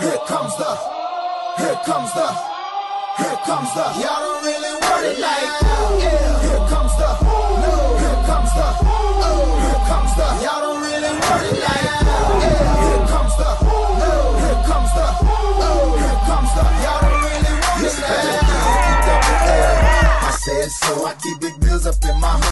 Here comes the, here comes the, here comes the. Y'all don't really want it like that. Yeah. Here comes the, no. Here comes the, oh. Here comes the. Y'all don't really want it like that. Yeah. Here comes the, no. Here comes the, oh. Here comes the. Y'all don't really want it like that. I said so. I keep big bills up in my.